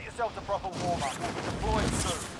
Get yourself a proper warm-up. We'll be deploying soon.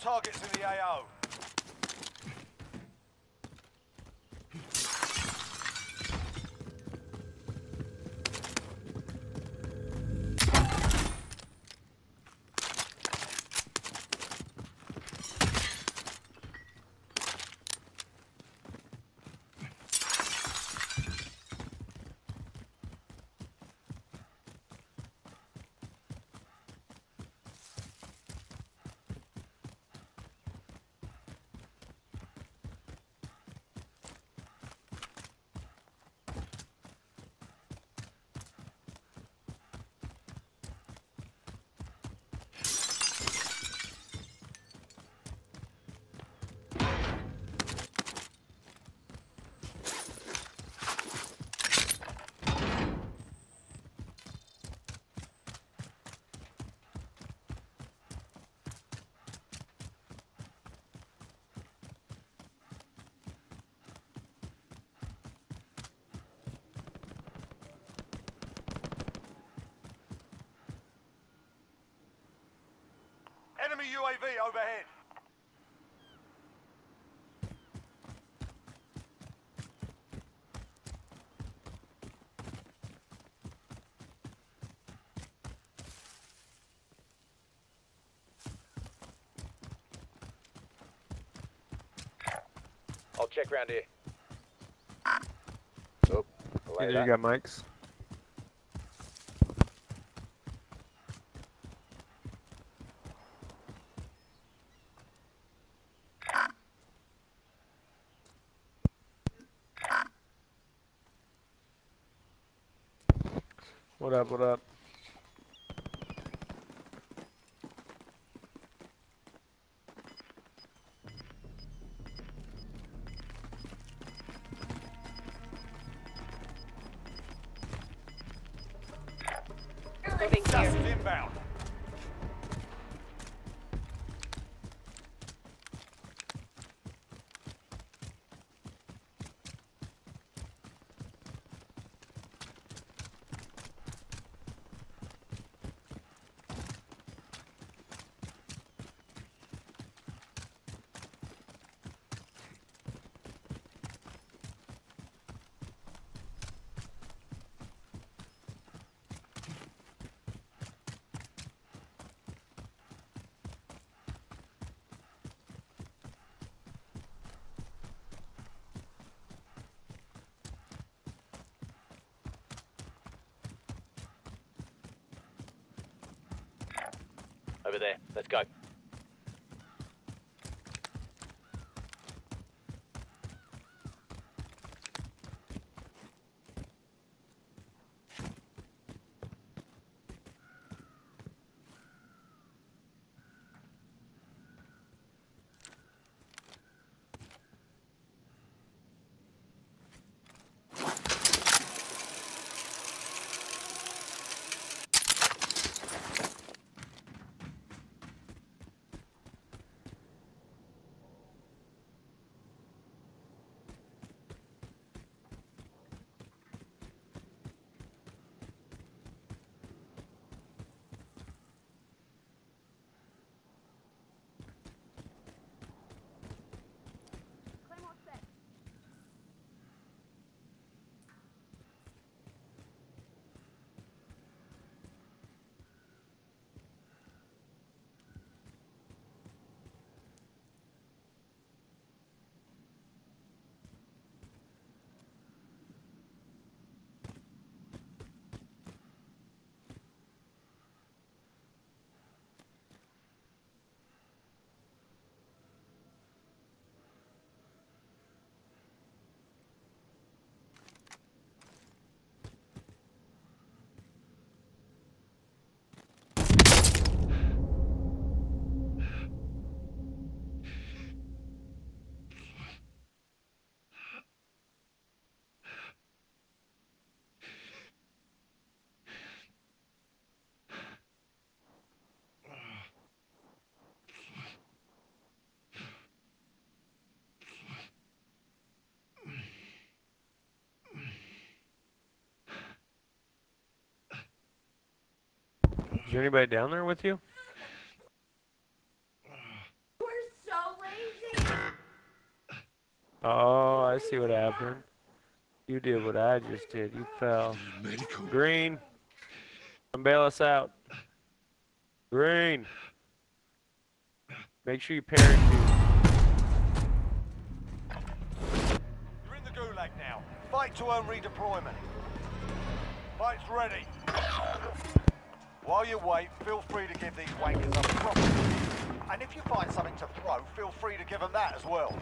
Targets in the AO. Enemy UAV overhead. I'll check round here. Oh, Yeah, later. you got mics. What up, what up? Moving Gas here. is inbound. Over there. Let's go. Is there anybody down there with you? We're so lazy. Oh, I see what happened. You did what I just did. You fell. Medical. Green, come bail us out. Green, make sure you parachute. You're in the gulag now. Fight to earn redeployment. Fight's ready. While you wait, feel free to give these wankers a proper. And if you find something to throw, feel free to give them that as well.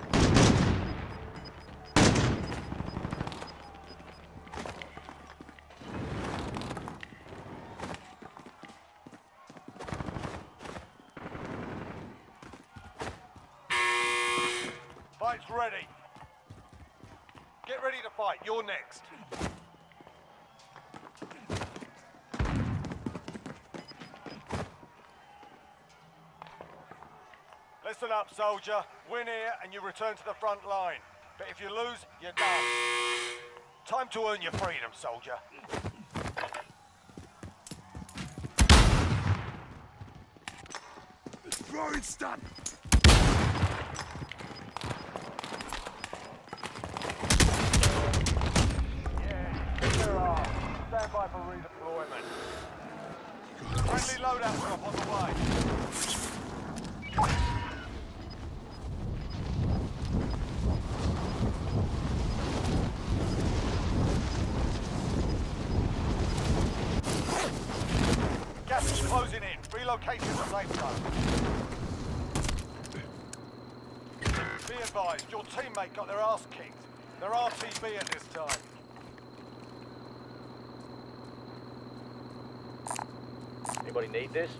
Fight's ready. Get ready to fight. You're next. Listen up, soldier. Win here and you return to the front line. But if you lose, you're done. Time to earn your freedom, soldier. Throwing stun. Yeah. Stand by for redeployment. Friendly loadout drop on the way. Gas is closing zone. Be advised, your teammate got their ass kicked. They're RTB at this time. Anybody need this?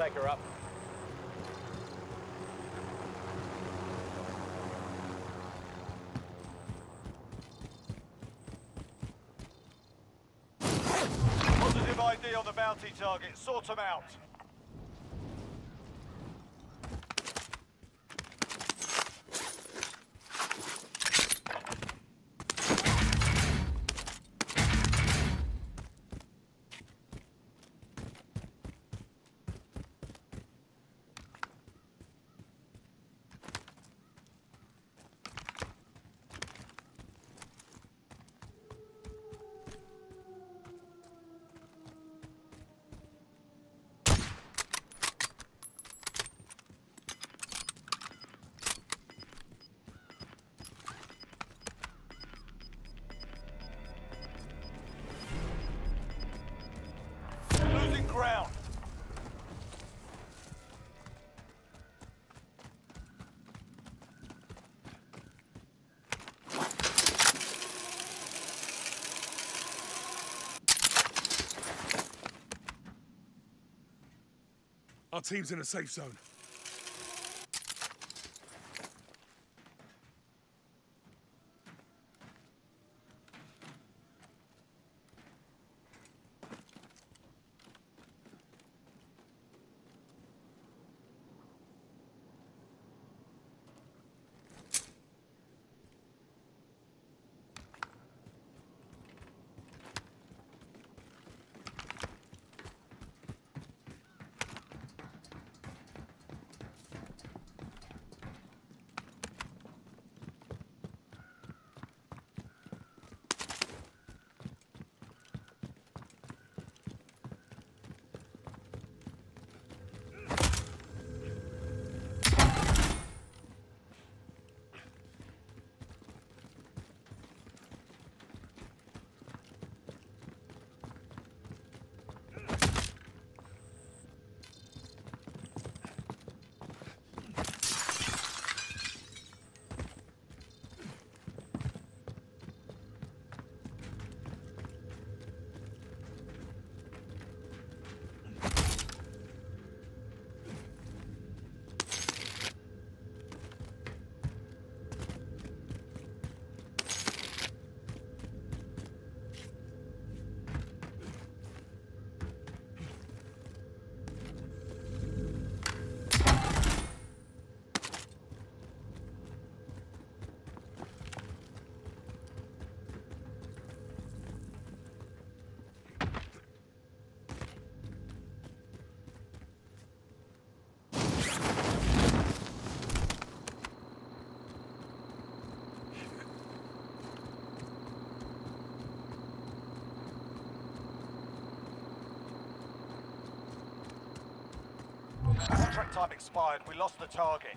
Take her up. Positive ID on the bounty target. Sort them out. Our team's in a safe zone. Time expired. We lost the target.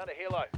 Found a helo.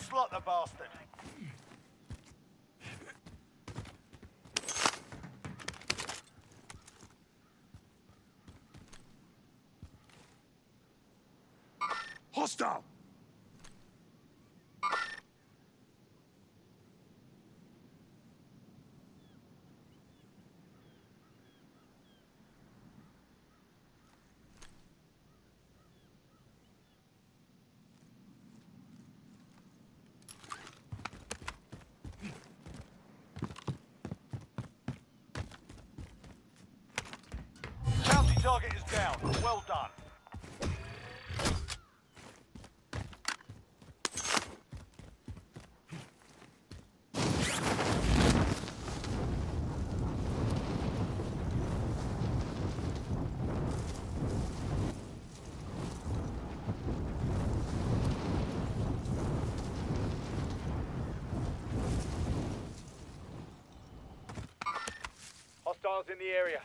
Slot the bastard. Hostile! target is down. Well done. In the area.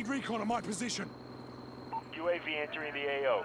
Need recon on my position. UAV entering the AO.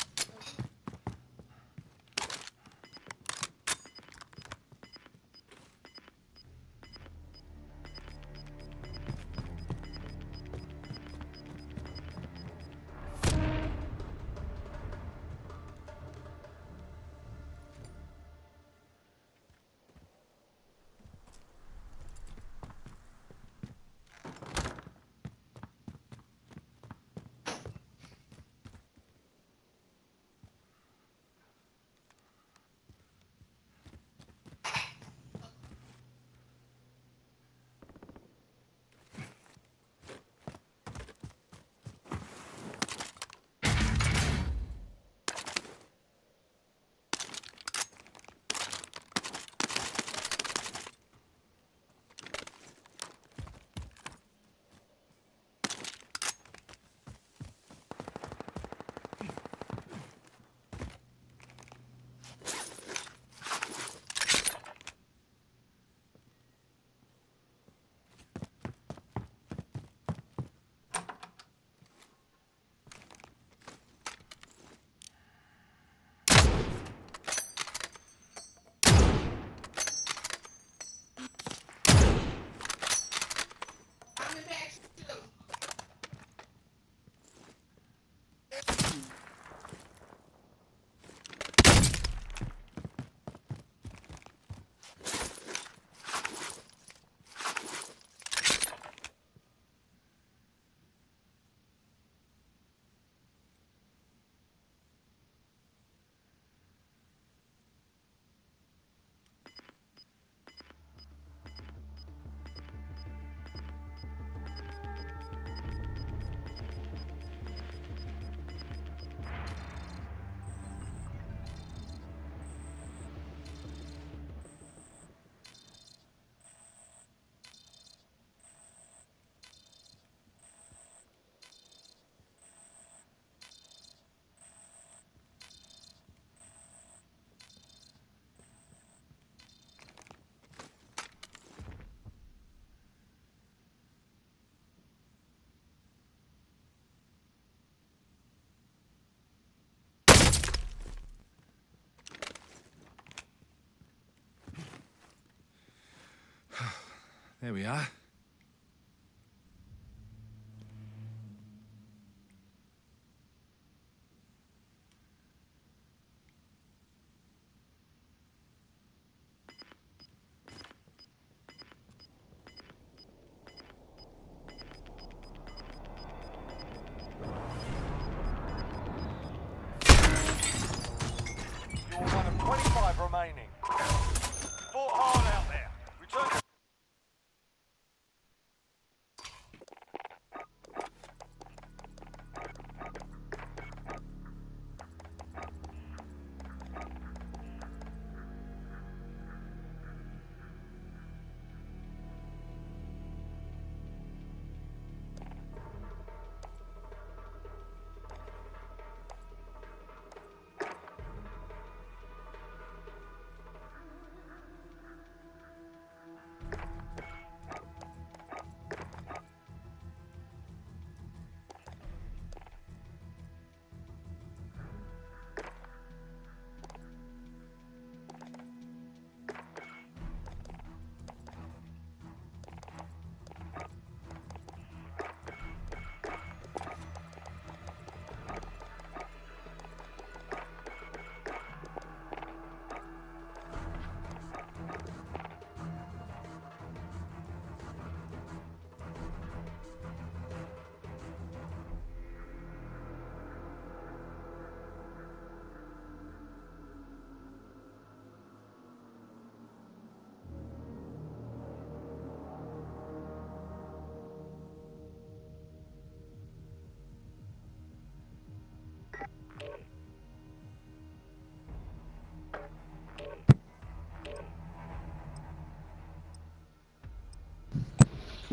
There we are.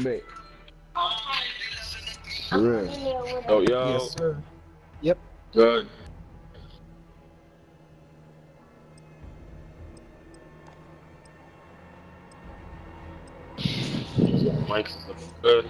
Wait. Oh, yo. Yes, sir. Yep. Good. Mike's looking good.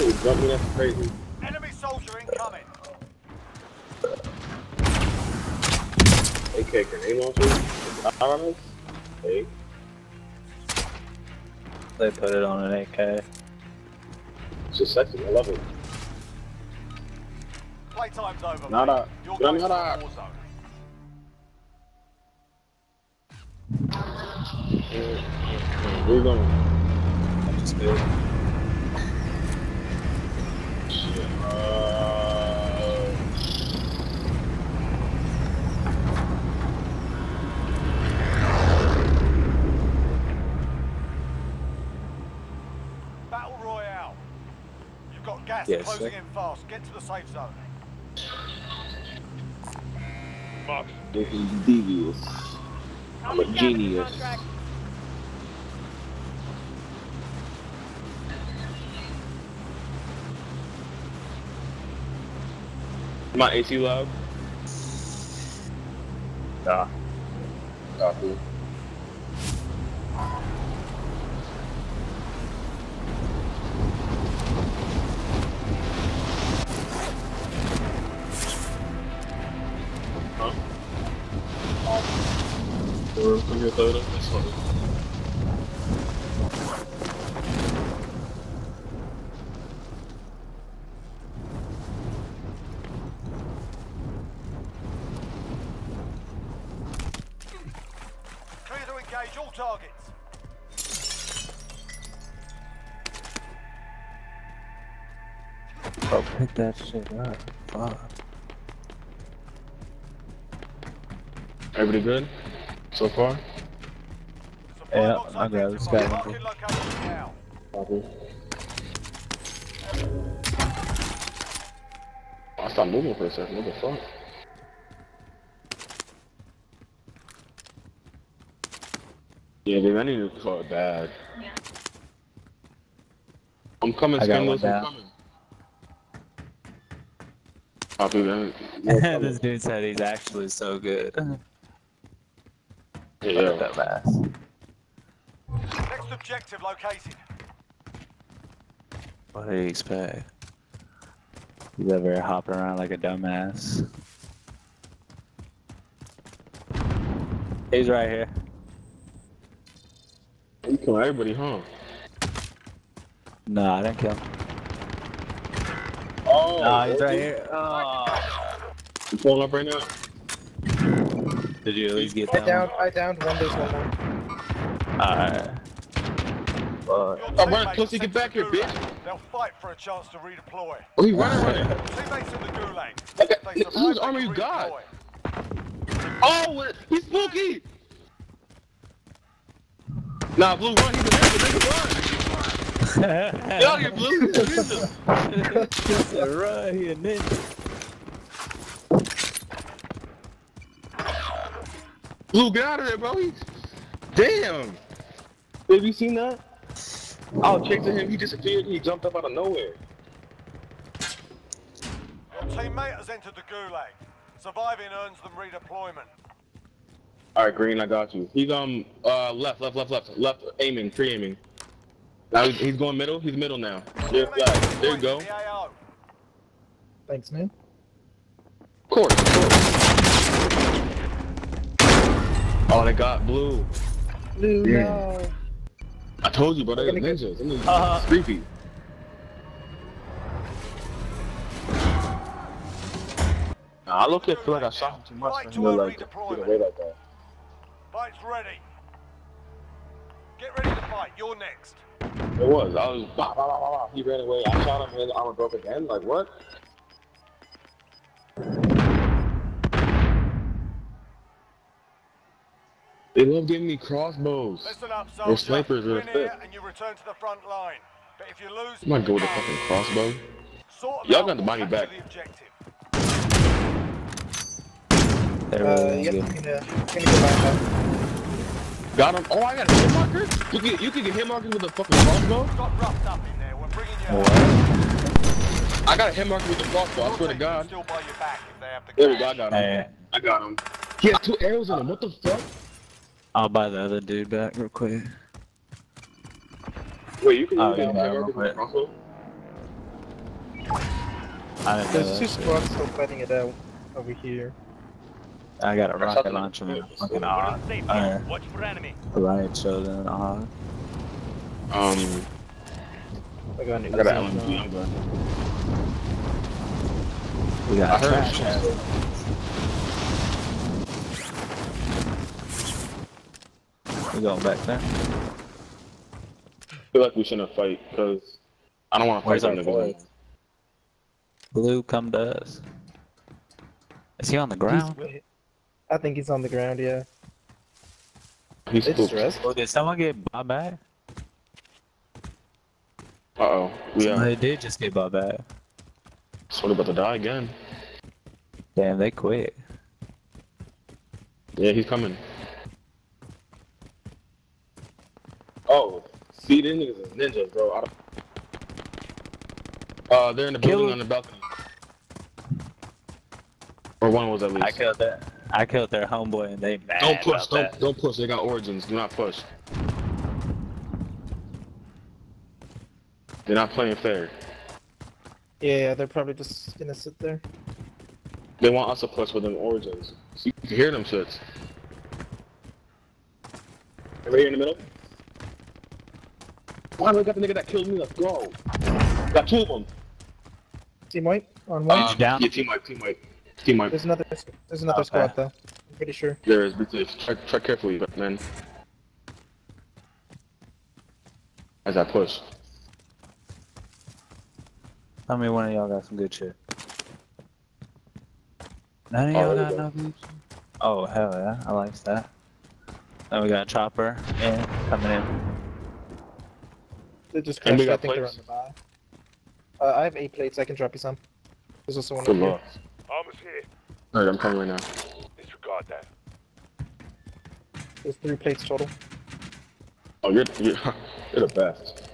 Jumping, that's crazy. Enemy soldier incoming. AK grenade launcher. Armors. Hey. They put it on an AK. It's just sexy. I love it. Playtime's over. Nada. mate. You're going to the war zone. Where you going? Just good. Shit. Uh, Battle Royale. You've got gas Yes, closing sir. in fast. Get to the safe zone. This is devious. I'm a genius. my AC loud. Nah. Copy. Or come here, Toyota. That's fine. Engage all targets. Oh, pick that shit up. Fuck. Everybody good? So far? Supply Yeah, box I got this identified. guy. Marking location. Copy. I stopped moving for a second. What the fuck? Yeah, dude, I need to call it bad. I'm coming, I got one I'm down. coming. Copy that. this dude said he's actually so good. Yeah. That ass. Next objective located. What do you expect? He's over here hopping around like a dumbass. He's right here. You kill everybody, huh? No, I didn't kill him. Oh, No, he's right here. Oh. You pulling up right now? Did you at least get I that downed, I downed one, there's one more. Alright. Fuck. Your Oh, run, teammates pussy, are get back here, bitch. Gulag. They'll fight for a chance to redeploy. Oh, he running, running. Teammates in the gulag. Okay, If they whose armor you got? Oh, uh, he's spooky. Nah, Blue, run. He's a nigga, nigga, run. Get out here, Blue. He's a ninja. Just a run, he a ninja. Blue, get out of there, bro. He... Damn. Have you seen that? I was chasing him. He disappeared. He jumped up out of nowhere. Your teammate has entered the gulag. Surviving earns them redeployment. All right, Green, I got you. He's um uh left, left, left, left, left, aiming, pre-aiming. Now he's, he's going middle. He's middle now. There, flag. There you go. to the AO. Thanks, man. Of course, of course. Oh, they got blue. Blue, Yeah. no. I told you, bro. They're Gonna ninjas. Them niggas Uh-huh. creepy. Nah, I look at feel like I shot him too much for him to like get away like that. Fight's ready. Get ready to fight. You're next. It was. I was. Bah, bah, bah, bah, bah. He ran away. I shot him and I broke again. Like what? They love giving me crossbows. Listen up, Those soldier. snipers are the here fit. and you return to the front line. But if you lose, I'm not go with a fucking crossbow. sort Y'all got to buy me back. The objective. There Uh, yep, go. I'm gonna, I'm gonna go back. Got him. Oh, I got a hit marker. You can you can get hit markers with a fucking crossbow. Got roughed up in there. We're bringing you What? out. I got a hit marker with the crossbow. I swear to God. Still buy you back if they have the There we go. I got him. Hey, I got him. He had two arrows in him. What the fuck? I'll buy the other dude back real quick. Wait, you can Oh, use yeah, hit yeah, marker real with quick. I didn't There's two squads still fighting it out over here. I got a I rocket launcher and a fucking We're odd. on safe Uh, zone. Watch for enemy. right shoulder and odd. Um, I got a new I got an. LMG. We got I heard trash it. ass. We going back there? I feel like we shouldn't fight because I don't want to fight Where's them boys? Blue, come to us. Is he on the ground? He's- I think he's on the ground, yeah. He's It's spooked. stressed. Oh, did someone get bought back? Uh oh. We are. They did just get bought back. Sort about to die again. Damn, they quit. Yeah, he's coming. Oh, see, these niggas is ninjas, bro. I don't... Uh, they're in the Kill building him. on the balcony. Or one was at least. I killed that. I killed their homeboy and they mad don't push. about Don't that. don't push. They got origins. Do not push. They're not playing fair. Yeah, they're probably just gonna sit there. They want us to push with them origins. So you can hear them shits. Right here in the middle. Why we got the nigga that killed me? Let's go. Got two of them. Team white on one. Uh, down? Yeah, team wipe, team wipe, team wipe. There's another. There's another Okay. squad though. I'm pretty sure. There is, be safe. Tread, tread carefully, man. as I push. Tell me one of y'all got some good shit. None of Oh, y'all there got we no good shit? Oh, hell yeah. I like that. Then we got Chopper in, coming in. They just And we crashed. I got think they're on the buy. Uh, I have eight plates. I can drop you some. There's also one Good up here. luck. Armor's here. Alright, I'm coming right now. Disregard that. There's three plates total. Oh, you're you're, you're the best.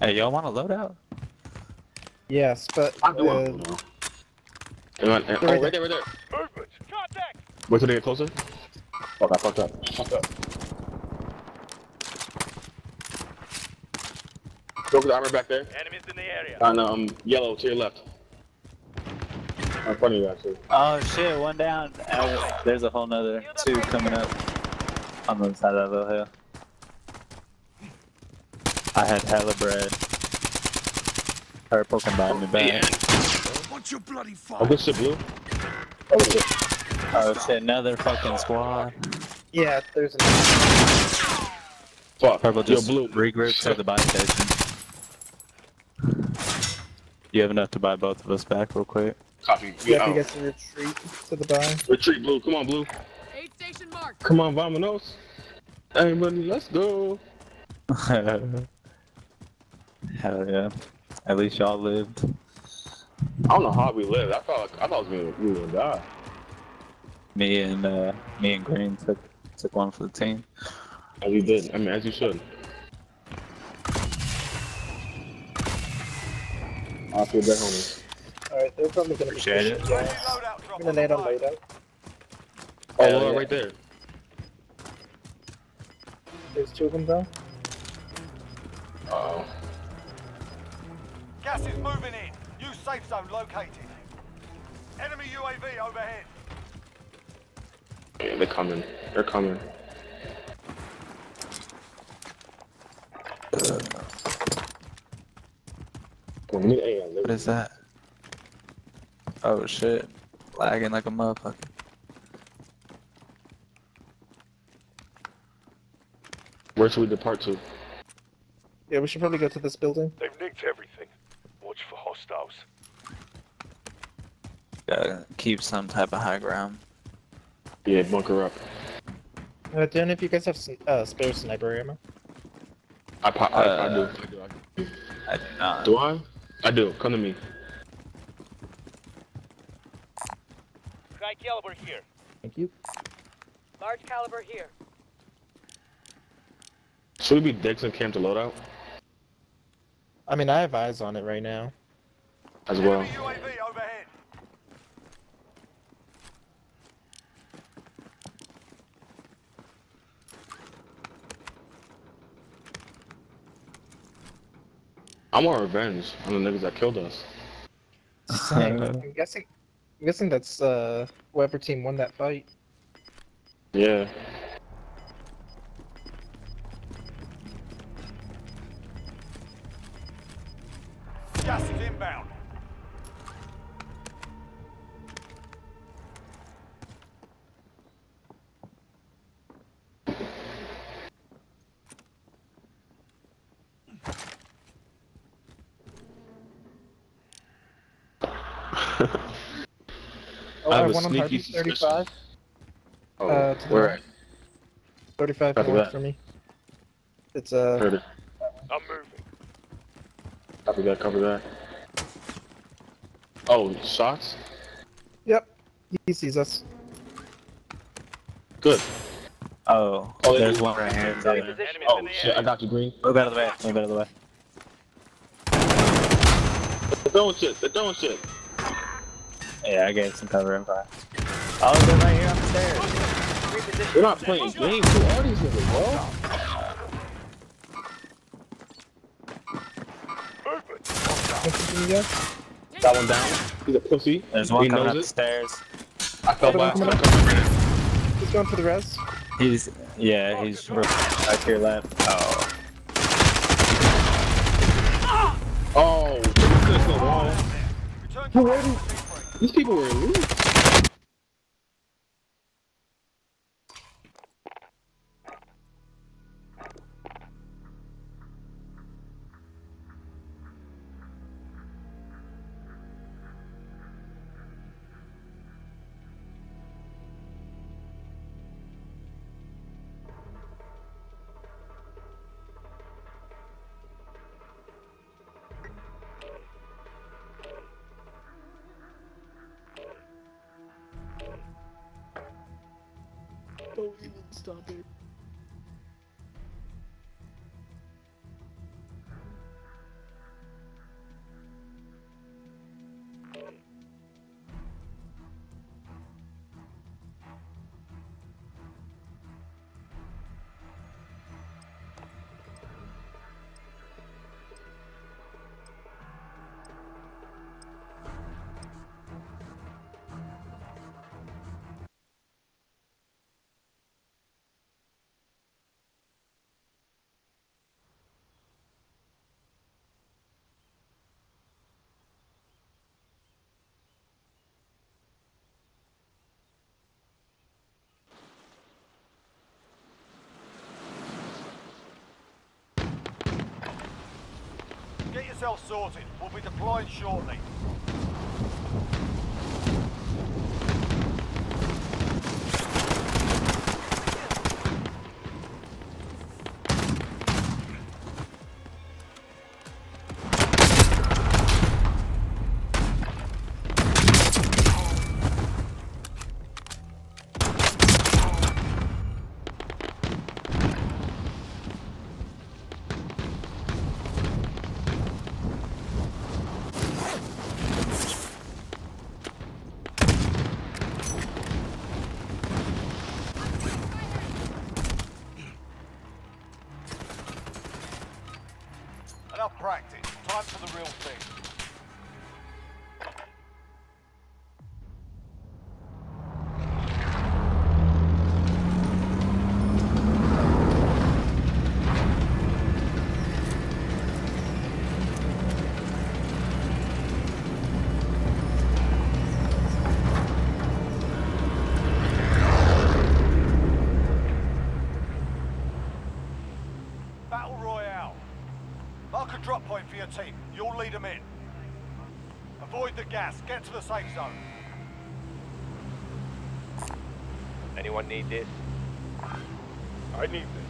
Hey, y'all want a loadout? Yes, but I do uh, want. Hang on, hang- They're right oh, right there, right there. Movement. Contact. Wait till they get closer. Fuck, I fucked up. Fucked up. Go for the armor back there. Enemies in the area. On um yellow to your left. In front of you actually. Oh shit, one down. Uh, there's a whole nother two coming up on the side of that little hill. I had hella bread. Purple can buy me back. Watch your bloody Oh fire. good shit, blue. Oh shit, another fucking squad. yeah, there's an. Fuck. Purple Yo, just blue. regroup to the buy station. You have enough to buy both of us back real quick. Copy. We Yeah, if you out. guys can retreat to the buy. Retreat, blue. Come on, blue. Aid station marked. Come on, vamonos. Everybody, let's go. Hell yeah. At least y'all lived. I don't know how we lived. I thought I thought we were we were gonna die. Me and uh me and Green took took one for the team. As you did. I mean, as you should. I feel that, homie. Alright, they're probably gonna be pushing it. Friendly gas. loadout drop I'm gonna on the on way. loadout. Oh, Hell Laura, yeah. right there. There's two of them though. Oh. Gas is moving in. New safe zone located. Enemy UAV overhead. Yeah, they're coming. They're coming. Uh, Well, me, hey, yeah, What is that? Oh shit. Lagging like a motherfucker. Where should we depart to? Yeah, we should probably go to this building. They've nicked everything. Watch for hostiles. Gotta keep some type of high ground. Yeah, bunker up. Uh, do any of you guys have sn- uh, spare sniper ammo? I, po- I, I, do. Uh, I do. I do. I do not. Do I? I do. Come to me. High caliber here. Thank you. Large caliber here. Should we be dicks and camp to loadout I mean, I have eyes on it right now. as well? I want revenge on the niggas that killed us. Same. I'm guessing. I'm guessing that's uh whoever team won that fight. Yeah. Have have one on sneaky Harvey, 35. Oh, Uh, where right. 35 north for me. It's uh. Heard it. I'm moving. Copy that, cover that. Oh, shots? Yep. He sees us. Good. Oh, Oh, there's one right here. too. Oh, shit, I got you, Green. Move out of the way. Move out of the way. They're throwing shit, they're throwing shit. Yeah, I gave some cover and fire. Oh, they're right here on the stairs. They're not playing games. Who are these niggas, bro? Movement. Thank you, one down. He's a pussy. There's one he coming knows up the stairs. I fell back. one coming He's going for the res. He's yeah, he's right here left. Oh, Oh, this is the wall. Return to base with C3. These people were elite. Don't stop it. Yourself sorted. We'll be deploying shortly. Drop point for your team. You'll lead them in. Avoid the gas. Get to the safe zone. Anyone need this? I need this.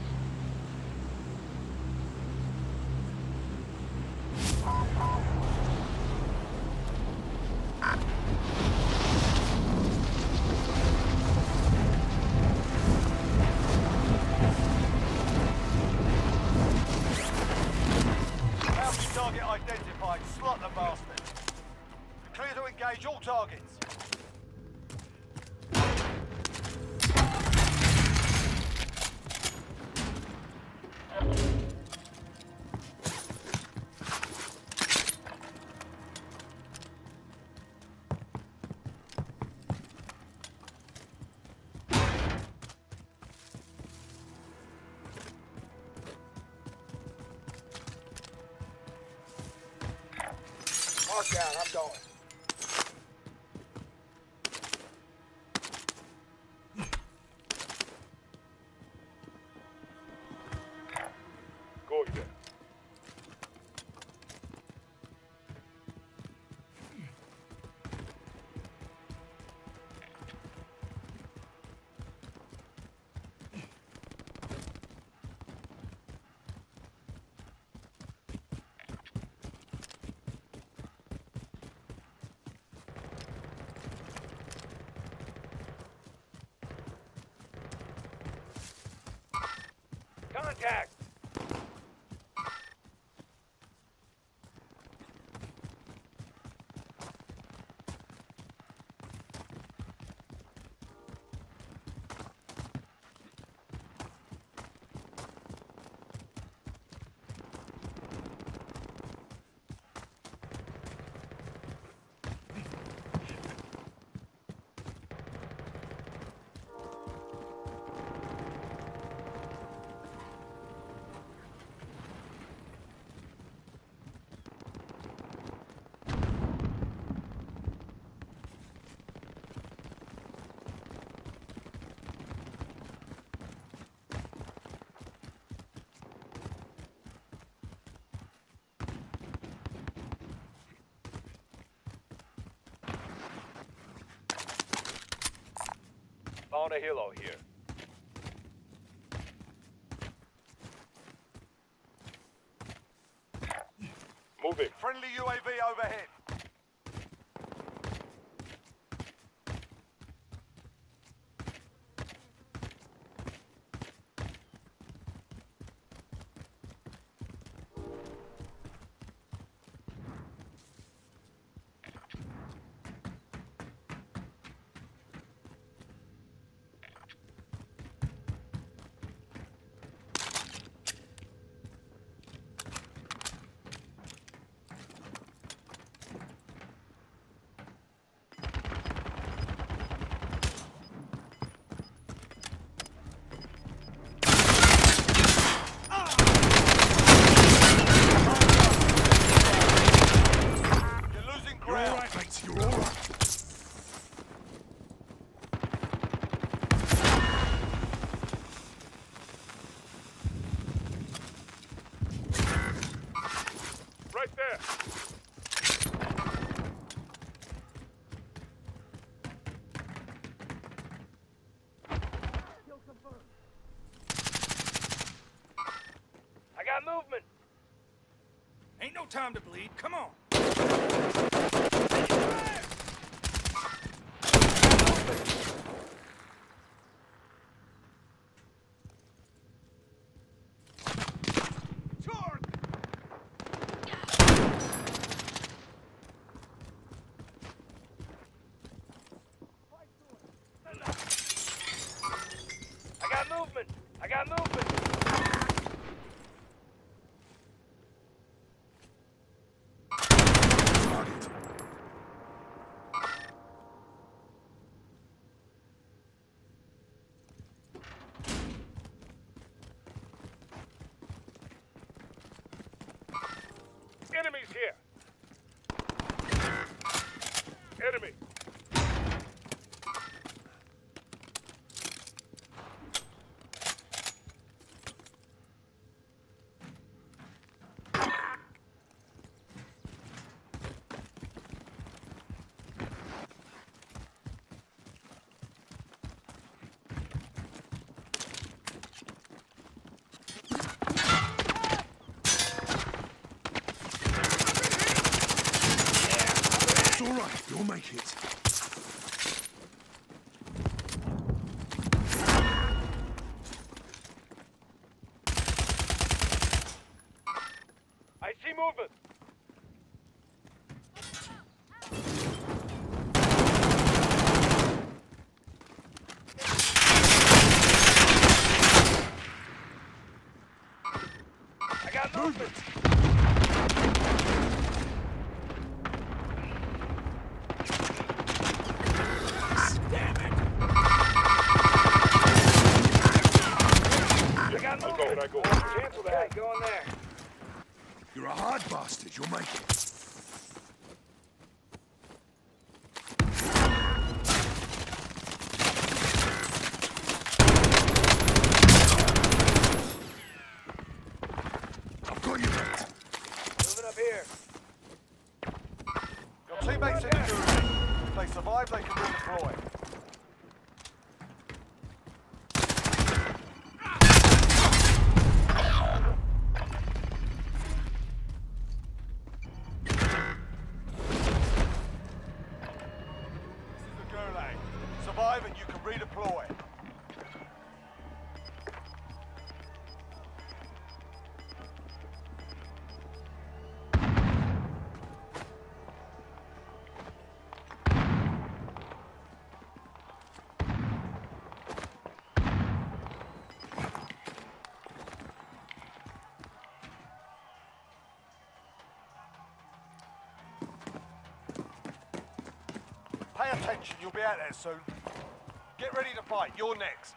Down. I'm going. Contact! Found a helo here. Moving. Friendly UAV overhead. Time to bleed. Come on. Charge! I got movement. I got movement. Enemies here. Enemy. It's all right. You'll make it. I see movement. I got movement. I got movement. I go. Cancel that. Go in there. You're a hard bastard. You'll make it. I've got you, mate. Moving up here. Your teammates in gulag. If they survive, they can redeploy. Attention, you'll be out there soon. Get ready to fight, you're next.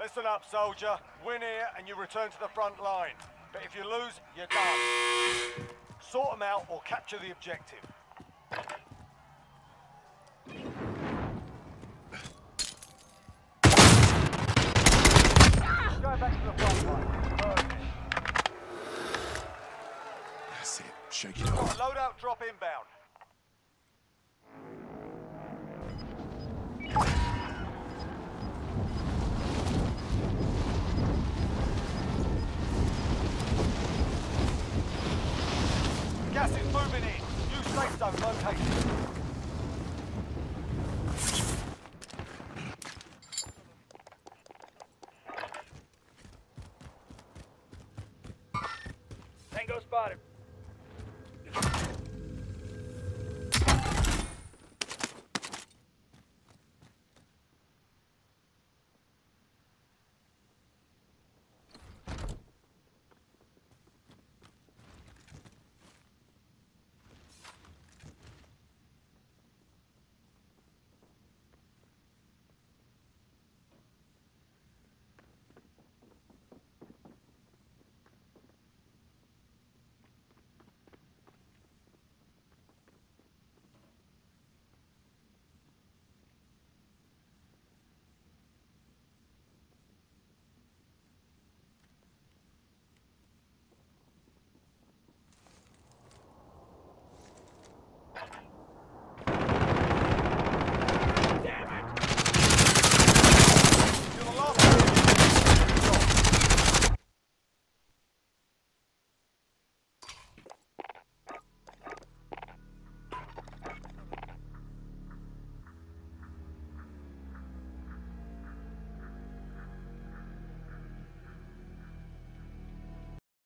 Listen up, soldier. Win here and you return to the front line. But if you lose, you're done. Sort them out or capture the objective. Location.